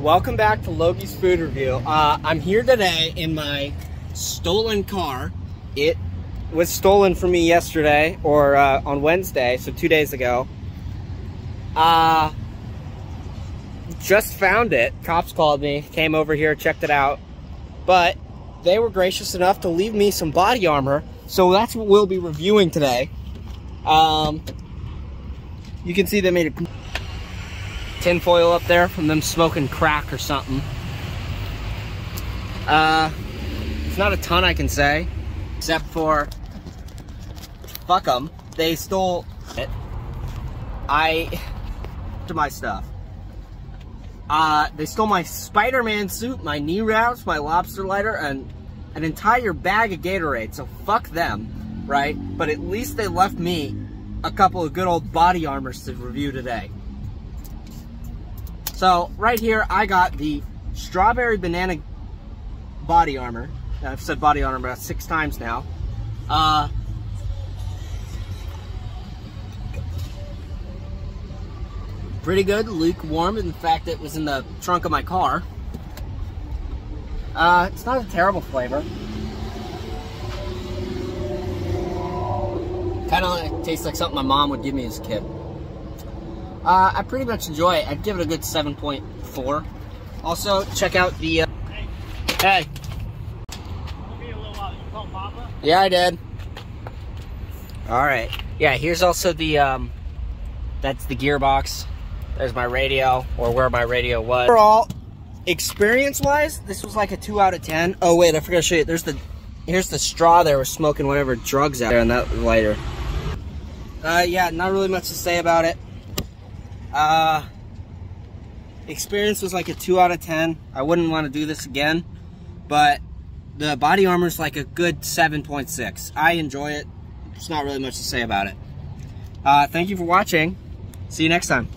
welcome back to Logie's Food Review. Uh, I'm here today in my stolen car. It was stolen from me yesterday, or uh, on Wednesday, so two days ago. Uh, just found it. Cops called me, came over here, checked it out. But they were gracious enough to leave me some body armor, so that's what we'll be reviewing today. Um, you can see they made a tinfoil up there from them smoking crack or something. Uh, it's not a ton I can say, except for, fuck them. They stole it. I, to my stuff. Uh, they stole my Spider-Man suit, my knee wraps, my lobster lighter, and an entire bag of Gatorade, so fuck them, right? But at least they left me a couple of good old body armors to review today. So right here, I got the strawberry banana body armor. I've said body armor about six times now. Uh, pretty good, lukewarm in the fact that it was in the trunk of my car. Uh, it's not a terrible flavor. Kind of tastes like something my mom would give me as a kid. Uh, I pretty much enjoy it. I'd give it a good 7.4. Also, check out the... Uh, hey. Yeah, I did. Alright. Yeah, here's also the... Um, that's the gearbox. There's my radio, or where my radio was. Overall, experience-wise, this was like a 2 out of 10. Oh, wait, I forgot to show you. There's the... Here's the straw there. We're smoking whatever drugs out there in that lighter. Uh, yeah, not really much to say about it. Uh, experience was like a 2 out of 10. I wouldn't want to do this again, but the body armor is like a good 7.6. I enjoy it. There's not really much to say about it. Uh, thank you for watching. See you next time.